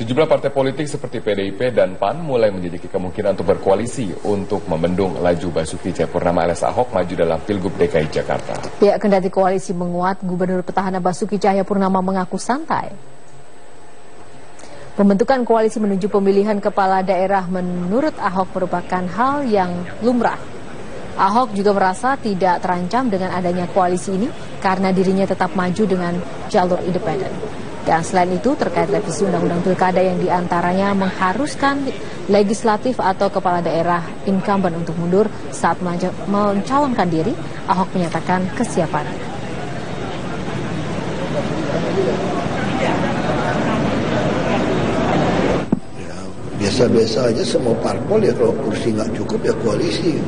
Sejumlah partai politik seperti PDIP dan PAN mulai menjadi kemungkinan untuk berkoalisi untuk membendung laju Basuki Cahayapurnama alias Ahok maju dalam Pilgub DKI Jakarta. Ya, kendati koalisi menguat, Gubernur Petahana Basuki Cahayapurnama mengaku santai. Pembentukan koalisi menuju pemilihan kepala daerah menurut Ahok merupakan hal yang lumrah. Ahok juga merasa tidak terancam dengan adanya koalisi ini karena dirinya tetap maju dengan jalur independen. Dan selain itu terkait revisi undang-undang pilkada yang di antaranya mengharuskan legislatif atau kepala daerah incumbent untuk mundur saat mencalonkan diri, Ahok menyatakan kesiapannya. biasa-biasa aja semua parpol ya kalau kursi nggak cukup ya koalisi.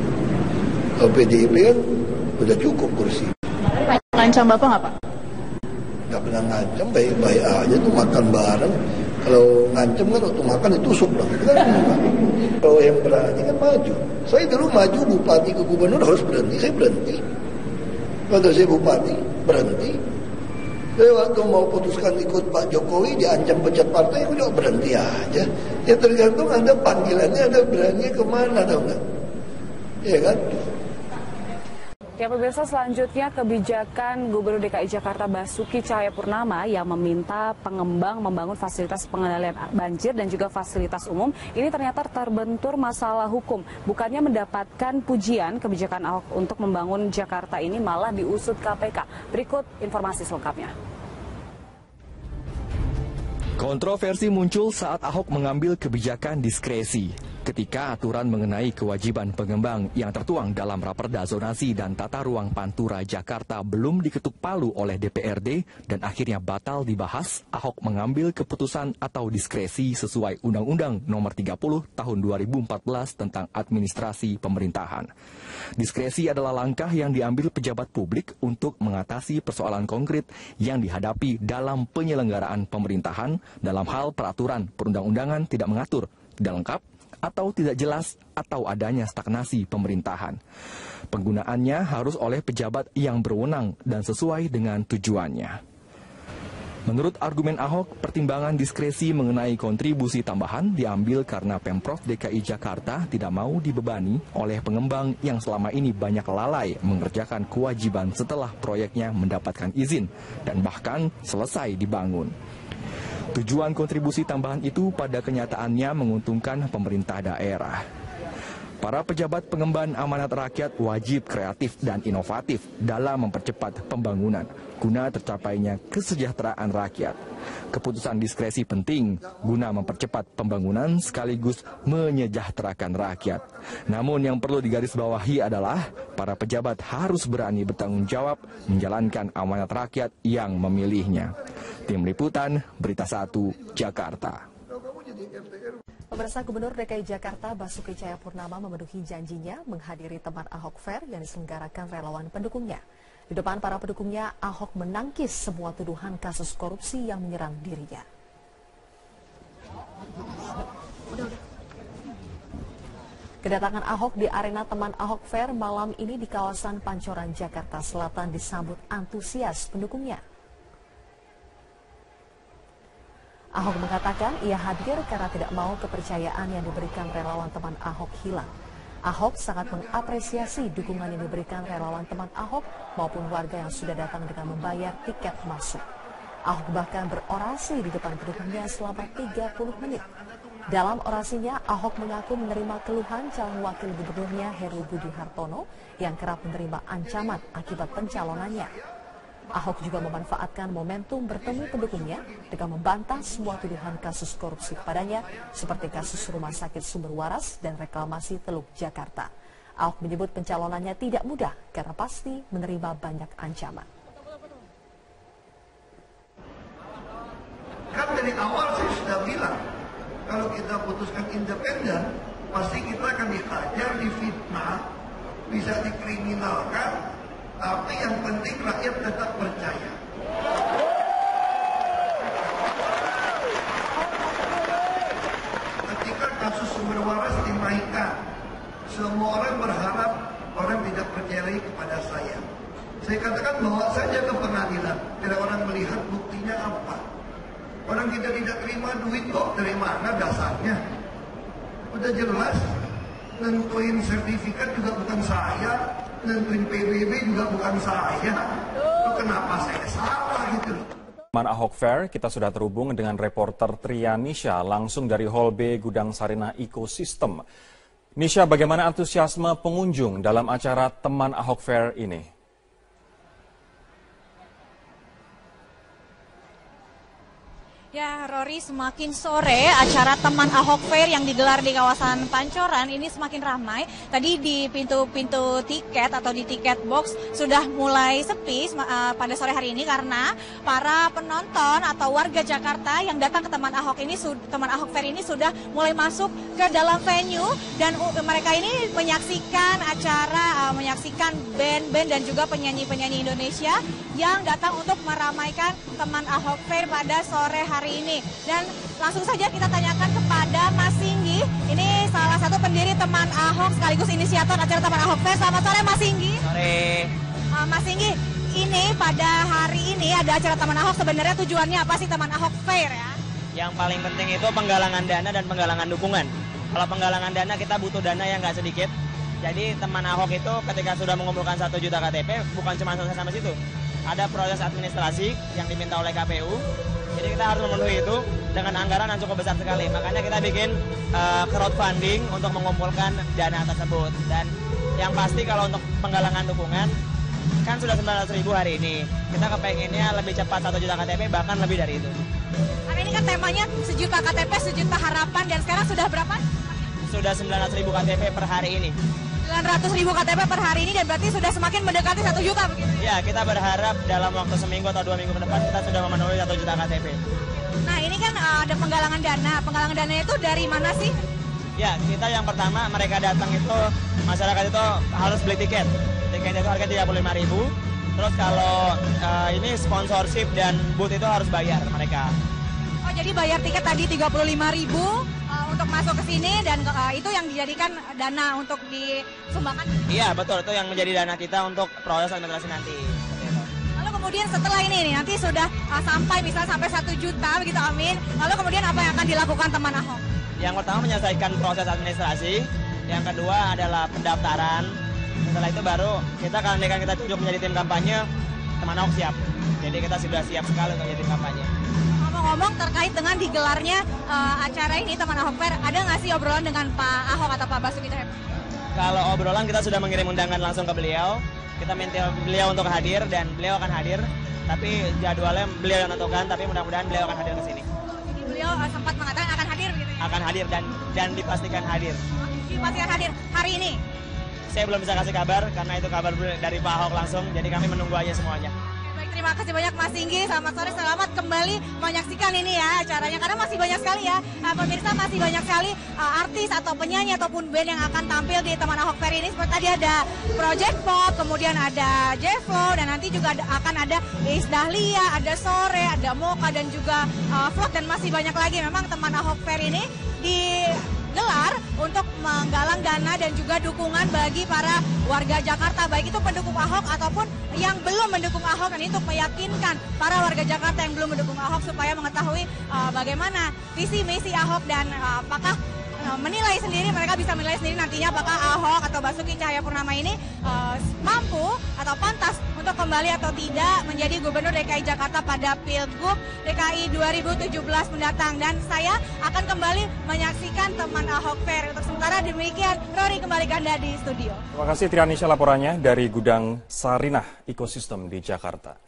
Kalau PDIP kan udah cukup kursi. Ngancam Bapak nggak Pak? Nggak pernah ngancam, baik-baik aja tuh makan bareng. Kalau ngancam kan waktu makan ditusuk dong. Kan kalau yang berani kan maju. Saya dulu maju bupati ke gubernur harus berhenti, saya berhenti. Waktu saya bupati, berhenti saya waktu mau putuskan ikut Pak Jokowi diancam pecat partai, aku juga berhenti aja. Ya tergantung Anda panggilannya, Anda berani ke mana dong kan? Iya kan? Ya pemirsa selanjutnya kebijakan Gubernur DKI Jakarta Basuki Cahayapurnama yang meminta pengembang membangun fasilitas pengendalian banjir dan juga fasilitas umum ini ternyata terbentur masalah hukum. Bukannya mendapatkan pujian kebijakan Ahok untuk membangun Jakarta ini malah diusut KPK. Berikut informasi selengkapnya. Kontroversi muncul saat Ahok mengambil kebijakan diskresi ketika aturan mengenai kewajiban pengembang yang tertuang dalam Raperda Zonasi dan Tata Ruang Pantura Jakarta belum diketuk palu oleh DPRD dan akhirnya batal dibahas, Ahok mengambil keputusan atau diskresi sesuai Undang-Undang Nomor 30 Tahun 2014 tentang Administrasi Pemerintahan. Diskresi adalah langkah yang diambil pejabat publik untuk mengatasi persoalan konkret yang dihadapi dalam penyelenggaraan pemerintahan dalam hal peraturan perundang-undangan tidak mengatur, tidak lengkap, atau tidak jelas atau adanya stagnasi pemerintahan. Penggunaannya harus oleh pejabat yang berwenang dan sesuai dengan tujuannya. Menurut argumen Ahok, pertimbangan diskresi mengenai kontribusi tambahan diambil karena Pemprov DKI Jakarta tidak mau dibebani oleh pengembang yang selama ini banyak lalai mengerjakan kewajiban setelah proyeknya mendapatkan izin dan bahkan selesai dibangun. Tujuan kontribusi tambahan itu pada kenyataannya menguntungkan pemerintah daerah. Para pejabat pengemban amanat rakyat wajib kreatif dan inovatif dalam mempercepat pembangunan guna tercapainya kesejahteraan rakyat. Keputusan diskresi penting guna mempercepat pembangunan sekaligus menyejahterakan rakyat. Namun yang perlu digarisbawahi adalah para pejabat harus berani bertanggung jawab menjalankan amanat rakyat yang memilihnya. Tim Liputan, Berita Satu, Jakarta. Pemirsa Gubernur DKI Jakarta Basuki Cahayapurnama memenuhi janjinya menghadiri teman Ahok Fair yang diselenggarakan relawan pendukungnya. Di depan para pendukungnya, Ahok menangkis semua tuduhan kasus korupsi yang menyerang dirinya. Kedatangan Ahok di arena teman Ahok Fair malam ini di kawasan Pancoran, Jakarta Selatan disambut antusias pendukungnya. Ahok mengatakan ia hadir karena tidak mau kepercayaan yang diberikan relawan teman Ahok hilang. Ahok sangat mengapresiasi dukungan yang diberikan relawan teman Ahok maupun warga yang sudah datang dengan membayar tiket masuk. Ahok bahkan berorasi di depan pendukungnya selama 30 menit. Dalam orasinya, Ahok mengaku menerima keluhan calon wakil gubernurnya Heru Budi Hartono yang kerap menerima ancaman akibat pencalonannya. Ahok juga memanfaatkan momentum bertemu pendukungnya dengan membantah semua tuduhan kasus korupsi kepadanya seperti kasus rumah sakit sumber waras dan reklamasi Teluk Jakarta. Ahok menyebut pencalonannya tidak mudah karena pasti menerima banyak ancaman. Kan dari awal saya sudah bilang, kalau kita putuskan independen, pasti kita akan dihajar, difitnah, bisa dikriminalkan, tapi yang penting rakyat tetap percaya. Ketika kasus sumber waras dinaikkan, semua orang berharap orang tidak percaya lagi kepada saya. Saya katakan bawa saja ke pengadilan, biar orang melihat buktinya apa. Orang kita tidak terima duit kok dari mana dasarnya? Udah jelas, nentuin sertifikat juga bukan saya, nentuin PBB juga bukan saya. Loh, kenapa saya salah gitu loh? Teman Ahok Fair, kita sudah terhubung dengan reporter Tria Nisha langsung dari Hall B Gudang Sarinah Ecosystem. Nisha, bagaimana antusiasme pengunjung dalam acara Teman Ahok Fair ini? Ya, Rory, semakin sore acara teman Ahok Fair yang digelar di kawasan Pancoran ini semakin ramai. Tadi di pintu-pintu tiket atau di tiket box sudah mulai sepi uh, pada sore hari ini karena para penonton atau warga Jakarta yang datang ke teman Ahok ini, teman Ahok Fair ini sudah mulai masuk ke dalam venue dan mereka ini menyaksikan acara, uh, menyaksikan band-band dan juga penyanyi-penyanyi Indonesia yang datang untuk meramaikan teman Ahok Fair pada sore hari hari ini. Dan langsung saja kita tanyakan kepada Mas Singgi. Ini salah satu pendiri teman Ahok sekaligus inisiator acara Teman Ahok Fest. Selamat sore Mas Singgi. Sore. Uh, Mas Singgi, ini pada hari ini ada acara Teman Ahok. Sebenarnya tujuannya apa sih Teman Ahok Fair ya? Yang paling penting itu penggalangan dana dan penggalangan dukungan. Kalau penggalangan dana kita butuh dana yang nggak sedikit. Jadi teman Ahok itu ketika sudah mengumpulkan satu juta KTP bukan cuma selesai sampai situ. Ada proses administrasi yang diminta oleh KPU jadi kita harus memenuhi itu dengan anggaran yang cukup besar sekali. Makanya kita bikin uh, crowdfunding untuk mengumpulkan dana tersebut. Dan yang pasti kalau untuk penggalangan dukungan kan sudah 900 ribu hari ini. Kita kepenginnya lebih cepat satu juta KTP bahkan lebih dari itu. Karena ini kan temanya sejuta KTP, sejuta harapan dan sekarang sudah berapa? Sudah 900 ribu KTP per hari ini. 900 ribu KTP per hari ini dan berarti sudah semakin mendekati satu juta begitu? Ya, kita berharap dalam waktu seminggu atau dua minggu ke depan kita sudah memenuhi satu juta KTP. Nah ini kan uh, ada penggalangan dana, penggalangan dana itu dari mana sih? Ya, kita yang pertama mereka datang itu masyarakat itu harus beli tiket. Tiket itu harga 35 ribu. Terus kalau uh, ini sponsorship dan booth itu harus bayar mereka. Oh jadi bayar tiket tadi 35 ribu, untuk masuk ke sini dan uh, itu yang dijadikan dana untuk disumbangkan? Iya betul itu yang menjadi dana kita untuk proses administrasi nanti. Lalu kemudian setelah ini nih nanti sudah uh, sampai bisa sampai satu juta begitu amin. Lalu kemudian apa yang akan dilakukan teman Ahok? Yang pertama menyelesaikan proses administrasi, yang kedua adalah pendaftaran. Setelah itu baru kita akan kita tunjuk menjadi tim kampanye teman Ahok siap. Jadi kita sudah siap sekali untuk jadi kampanye ngomong-ngomong terkait dengan digelarnya uh, acara ini teman Ahok Fair, ada nggak sih obrolan dengan Pak Ahok atau Pak Basuki Kalau obrolan kita sudah mengirim undangan langsung ke beliau, kita minta beliau untuk hadir dan beliau akan hadir. Tapi jadwalnya beliau yang tentukan, tapi mudah-mudahan beliau akan hadir ke sini. Jadi beliau uh, sempat mengatakan akan hadir gitu ya? Akan hadir dan dan dipastikan hadir. Dipastikan hadir hari ini? Saya belum bisa kasih kabar karena itu kabar dari Pak Ahok langsung, jadi kami menunggu aja semuanya. Terima kasih banyak Mas Singgi. Selamat sore, selamat kembali menyaksikan ini ya acaranya. Karena masih banyak sekali ya, uh, pemirsa masih banyak sekali uh, artis atau penyanyi ataupun band yang akan tampil di Teman Ahok Fair ini. Seperti tadi ada Project Pop, kemudian ada Jefo, dan nanti juga ada, akan ada Is Dahlia, ada Sore, ada Moka, dan juga uh, Vlog, dan masih banyak lagi. Memang Teman Ahok Fair ini di untuk menggalang dana dan juga dukungan bagi para warga Jakarta baik itu pendukung Ahok ataupun yang belum mendukung Ahok. Dan itu meyakinkan para warga Jakarta yang belum mendukung Ahok supaya mengetahui uh, bagaimana visi misi Ahok dan uh, apakah uh, menilai sendiri mereka bisa menilai sendiri nantinya apakah Ahok atau Basuki Cahayapurnama ini uh, mampu atau pantas untuk kembali atau tidak menjadi Gubernur DKI Jakarta pada Pilgub DKI 2017 mendatang. Dan saya akan kembali menyaksikan teman Ahok Fair. Untuk sementara demikian, Rory kembali ke Anda di studio. Terima kasih Trianisha laporannya dari Gudang Sarinah Ekosistem di Jakarta.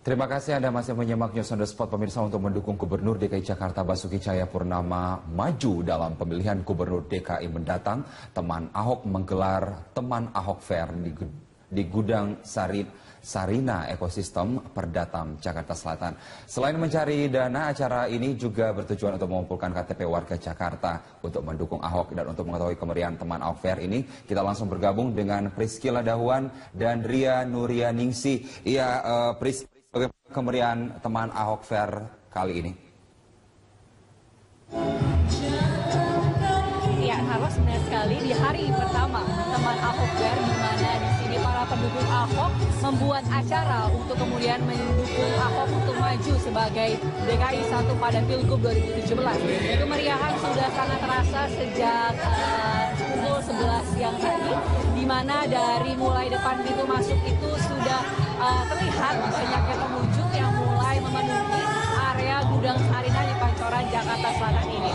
Terima kasih Anda masih menyimak News on the Spot pemirsa untuk mendukung Gubernur DKI Jakarta Basuki Cahaya Purnama maju dalam pemilihan Gubernur DKI mendatang. Teman Ahok menggelar Teman Ahok Fair di, di Gudang Sarit Sarina Ekosistem Perdatam, Jakarta Selatan. Selain mencari dana, acara ini juga bertujuan untuk mengumpulkan KTP warga Jakarta untuk mendukung Ahok dan untuk mengetahui kemeriahan teman Ahok Fair ini, kita langsung bergabung dengan Priskila Dahuan dan Ria Nuria Ningsi. Iya, uh, Pris, bagaimana kemeriahan teman Ahok Fair kali ini? Ya, harus benar sekali di hari pertama teman Ahok Fair pendukung Ahok membuat acara untuk kemudian mendukung Ahok untuk maju sebagai DKI 1 pada Pilgub 2017. Kemeriahan sudah sangat terasa sejak uh, pukul 11 siang tadi, di mana dari mulai depan pintu masuk itu sudah uh, terlihat banyaknya pengunjung yang mulai memenuhi area gudang Sarina di Pancoran Jakarta Selatan ini.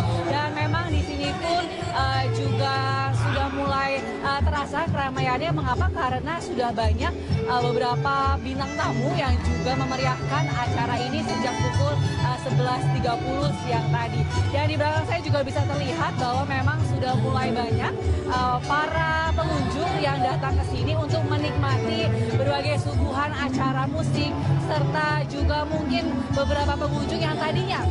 Terasa keramaiannya. Mengapa? Karena sudah banyak beberapa bintang tamu yang juga memeriahkan acara ini sejak pukul uh, 11.30 siang tadi. Dan di belakang saya juga bisa terlihat bahwa memang sudah mulai banyak uh, para pengunjung yang datang ke sini untuk menikmati berbagai suguhan acara musik serta juga mungkin beberapa pengunjung yang tadinya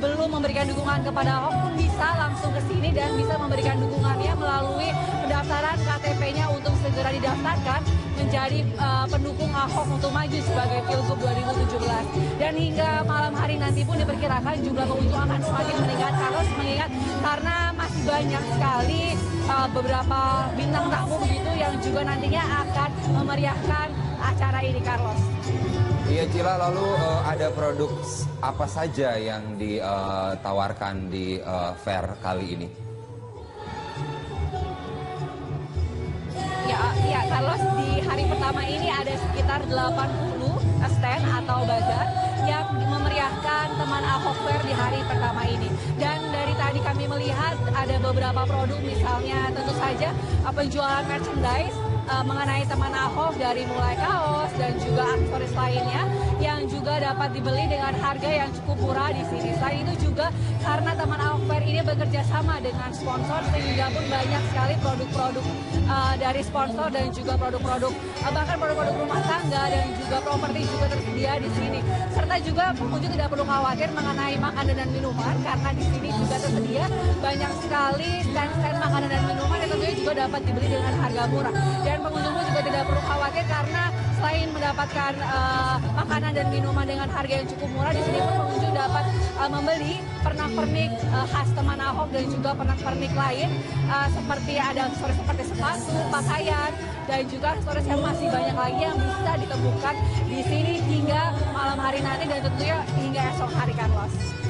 belum memberikan dukungan kepada Ahok pun bisa langsung ke sini dan bisa memberikan dukungannya melalui pendaftaran KTP-nya untuk segera didaftarkan menjadi uh, pendukung Ahok untuk maju sebagai Pilgub 2017. Dan hingga malam hari nanti pun diperkirakan jumlah pengunjung akan semakin meningkat Carlos mengingat karena masih banyak sekali uh, beberapa bintang tamu begitu yang juga nantinya akan memeriahkan acara ini Carlos. Iya Cila, lalu uh, ada produk apa saja yang ditawarkan di uh, fair kali ini? Ya, ya Carlos pertama ini ada sekitar 80 stand atau bazar yang memeriahkan teman Ahok Fair di hari pertama ini. Dan dari tadi kami melihat ada beberapa produk misalnya tentu saja penjualan merchandise uh, mengenai teman Ahok dari mulai kaos dan juga aksesoris lainnya yang juga dapat dibeli dengan harga yang cukup murah di sini. Selain itu juga karena teman Ini bekerja sama dengan sponsor sehingga pun banyak sekali produk-produk uh, dari sponsor dan juga produk-produk uh, bahkan produk-produk rumah tangga dan juga properti juga tersedia di sini. Serta juga pengunjung tidak perlu khawatir mengenai makanan dan minuman karena di sini juga tersedia banyak sekali stand-stand makanan dan minuman yang tentunya juga dapat dibeli dengan harga murah. Dan pengunjung pun juga tidak perlu khawatir karena selain mendapatkan uh, makanan dan minuman dengan harga yang cukup murah, di sini pun pengunjung dapat uh, membeli pernak-pernik uh, khas teman Ahok dan juga pernak-pernik lain uh, seperti ada aksesoris seperti sepatu, pakaian, dan juga aksesoris yang masih banyak lagi yang bisa ditemukan di sini hingga malam hari nanti dan tentunya hingga esok hari Carlos.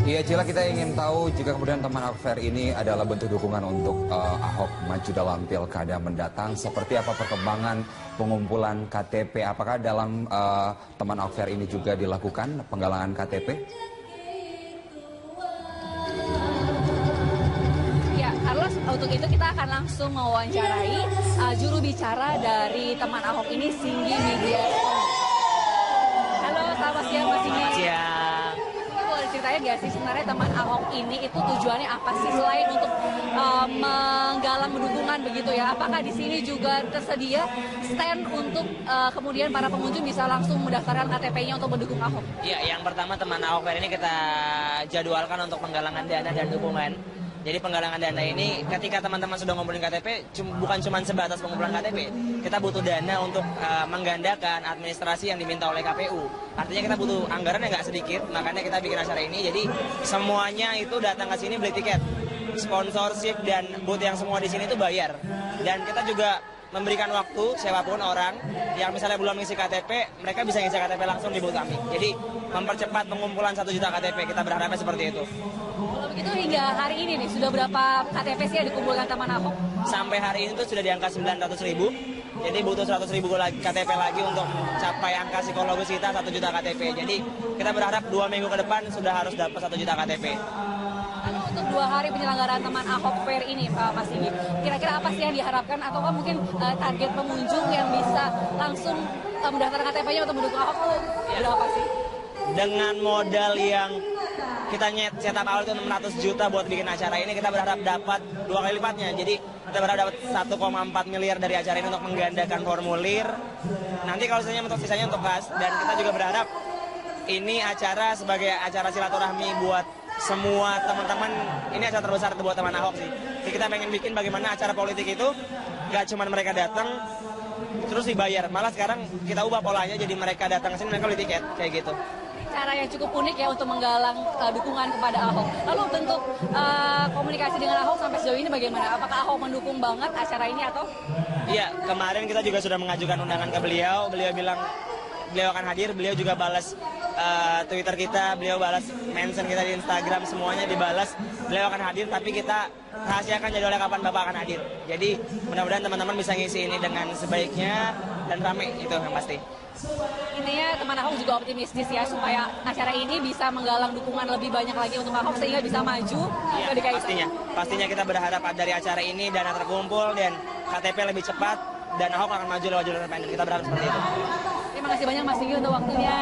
Iya Cila kita ingin tahu jika kemudian teman Ahok Fair ini adalah bentuk dukungan untuk uh, Ahok maju dalam pilkada mendatang. Seperti apa perkembangan pengumpulan KTP? Apakah dalam uh, teman Ahok Fair ini juga dilakukan penggalangan KTP? Ya, Carlos, untuk itu kita akan langsung mewawancarai uh, juru bicara dari teman Ahok ini, Singgi Media. Halo, selamat siang Mas Singgi. Selamat siang. Ceritain nggak sih sebenarnya teman Ahok ini itu tujuannya apa sih selain untuk uh, menggalang dukungan begitu ya? Apakah di sini juga tersedia stand untuk uh, kemudian para pengunjung bisa langsung mendaftarkan KTP-nya untuk mendukung Ahok? Ya, yang pertama teman Ahok ini kita jadwalkan untuk penggalangan dana dan dukungan. Jadi penggalangan dana ini ketika teman-teman sudah ngumpulin KTP cum- bukan cuma sebatas pengumpulan KTP, kita butuh dana untuk uh, menggandakan administrasi yang diminta oleh KPU. Artinya kita butuh anggaran yang nggak sedikit, makanya kita bikin acara ini. Jadi semuanya itu datang ke sini beli tiket, sponsorship dan booth yang semua di sini itu bayar. Dan kita juga memberikan waktu siapa pun orang yang misalnya belum ngisi KTP, mereka bisa ngisi KTP langsung di booth kami. Jadi mempercepat pengumpulan satu juta KTP, kita berharapnya seperti itu. Begitu hingga hari ini nih sudah berapa KTP sih yang dikumpulkan teman Ahok? Sampai hari ini tuh sudah di angka 900 ribu, jadi butuh 100 ribu lagi, KTP lagi untuk capai angka psikologis kita 1 juta KTP. Jadi kita berharap dua minggu ke depan sudah harus dapat 1 juta KTP. Lalu untuk dua hari penyelenggaraan teman Ahok Fair ini Pak Mas Igi, kira-kira apa sih yang diharapkan atau mungkin uh, target pengunjung yang bisa langsung uh, mendaftar KTP-nya untuk mendukung Ahok tuh berapa sih? Dengan modal yang kita nyet cetak awal itu 600 juta buat bikin acara ini, kita berharap dapat dua kali lipatnya. Jadi kita berharap dapat 1,4 miliar dari acara ini untuk menggandakan formulir. Nanti kalau sisanya untuk sisanya untuk kas dan kita juga berharap ini acara sebagai acara silaturahmi buat semua teman-teman ini acara terbesar buat teman Ahok sih. Jadi kita pengen bikin bagaimana acara politik itu gak cuma mereka datang terus dibayar. Malah sekarang kita ubah polanya jadi mereka datang ke sini mereka beli tiket kayak gitu. Cara yang cukup unik ya untuk menggalang uh, dukungan kepada Ahok. Lalu bentuk uh, komunikasi dengan Ahok sampai sejauh ini bagaimana? Apakah Ahok mendukung banget acara ini atau? Iya, kemarin kita juga sudah mengajukan undangan ke beliau. Beliau bilang beliau akan hadir. Beliau juga balas uh, Twitter kita, beliau balas mention kita di Instagram, semuanya dibalas. Beliau akan hadir, tapi kita rahasiakan jadwalnya kapan Bapak akan hadir. Jadi mudah-mudahan teman-teman bisa ngisi ini dengan sebaiknya dan ramai itu yang pasti. Intinya teman Ahok juga optimistis ya supaya acara ini bisa menggalang dukungan lebih banyak lagi untuk Ahok sehingga bisa maju ya, ke DKI. Pastinya, pastinya kita berharap dari acara ini dana terkumpul dan KTP lebih cepat dan Ahok akan maju lewat jalur independen. Kita berharap seperti itu. Terima kasih banyak Mas Sigi untuk waktunya.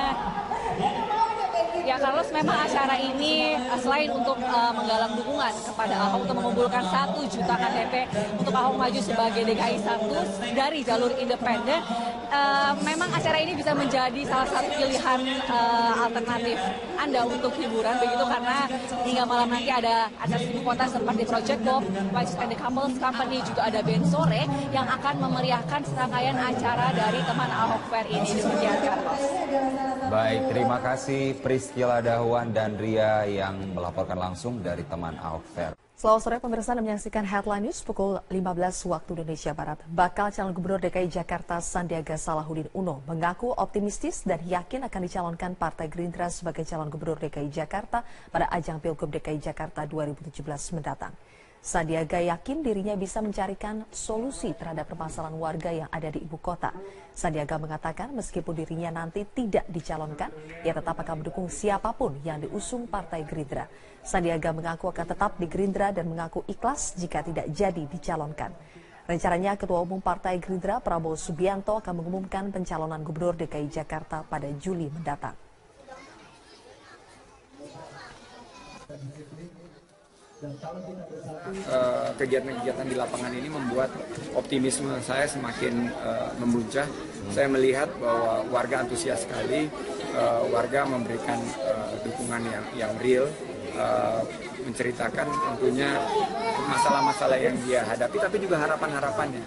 Ya Carlos, memang acara ini eh, selain untuk uh, menggalang dukungan kepada Ahok untuk mengumpulkan satu juta KTP untuk Ahok maju sebagai DKI 1 dari jalur independen, uh, memang acara ini bisa menjadi salah satu pilihan uh, alternatif Anda untuk hiburan begitu karena hingga malam nanti ada acara ibu kota seperti Project Bob, Vice and the Couples Company juga ada band sore yang akan memeriahkan serangkaian acara dari teman Ahok Fair ini demikian Carlos. Baik, terima kasih Priscila Dahuan dan Ria yang melaporkan langsung dari teman Ahok Fair. Selamat sore pemirsa Anda menyaksikan Headline News pukul 15 waktu Indonesia Barat. Bakal calon gubernur DKI Jakarta Sandiaga Salahuddin Uno mengaku optimistis dan yakin akan dicalonkan Partai Gerindra sebagai calon gubernur DKI Jakarta pada ajang Pilgub DKI Jakarta 2017 mendatang. Sandiaga yakin dirinya bisa mencarikan solusi terhadap permasalahan warga yang ada di ibu kota. Sandiaga mengatakan meskipun dirinya nanti tidak dicalonkan, ia tetap akan mendukung siapa pun yang diusung Partai Gerindra. Sandiaga mengaku akan tetap di Gerindra dan mengaku ikhlas jika tidak jadi dicalonkan. Rencananya Ketua Umum Partai Gerindra Prabowo Subianto akan mengumumkan pencalonan Gubernur DKI Jakarta pada Juli mendatang. Kegiatan-kegiatan di lapangan ini membuat optimisme saya semakin uh, memuncak. Saya melihat bahwa warga antusias sekali, uh, warga memberikan uh, dukungan yang yang real, uh, menceritakan tentunya masalah-masalah yang dia hadapi, tapi juga harapan-harapannya.